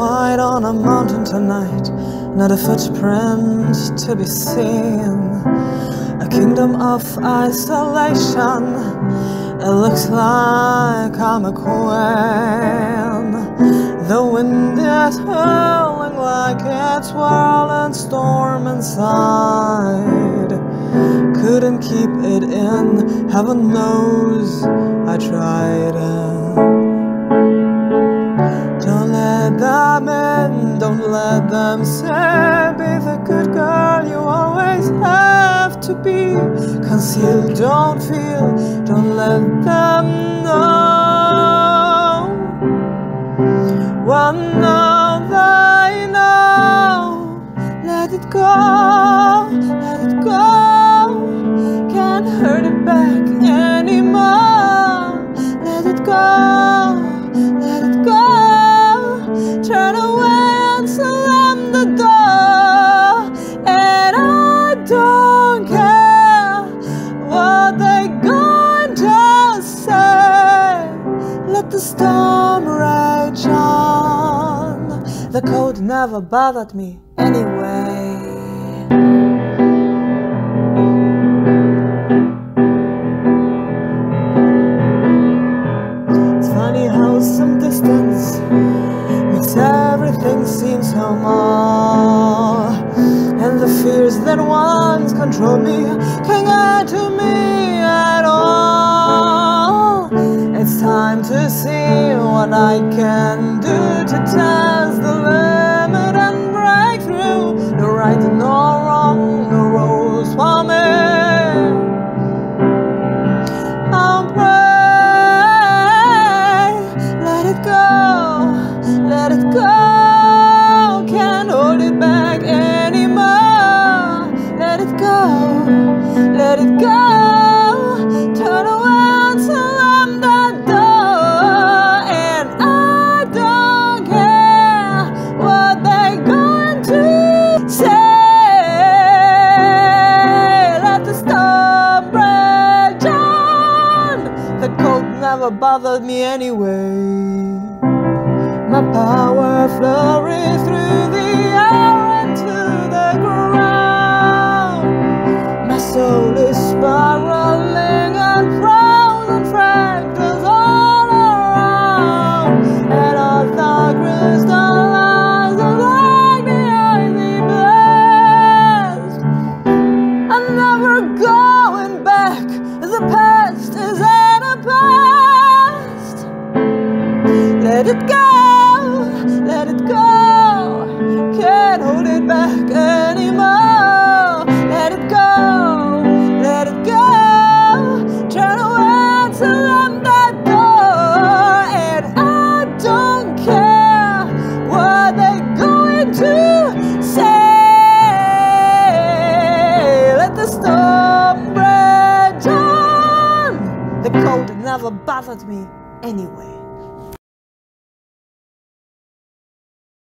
white on a mountain tonight, not a footprint to be seen. A kingdom of isolation, it looks like I'm a queen. The wind is howling like it's whirling storm inside. Couldn't keep it in, heaven knows I tried it. Let them say Be the good girl you always have to be. Conceal, don't feel, don't let them know. Now storm rage on The cold never bothered me anyway It's funny how some distance makes everything seem so more. And the fears that once controlled me can't get to me at all. Time to see what I can do to test the limit and break through. No right, no wrong, no rules for me. I'll pray, let it go, let it go. Can't hold it back anymore. Let it go, let it go. Cold never bothered me anyway. My power flowing through the air. The cold never bothered me anyway.